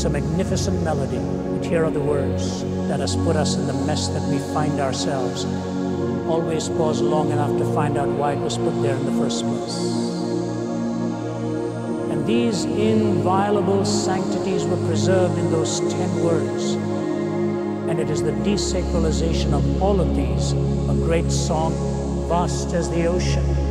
It's a magnificent melody, but here are the words that has put us in the mess that we find ourselves. Always pause long enough to find out why it was put there in the first place. And these inviolable sanctities were preserved in those ten words. And it is the desacralization of all of these, a great song, vast as the ocean.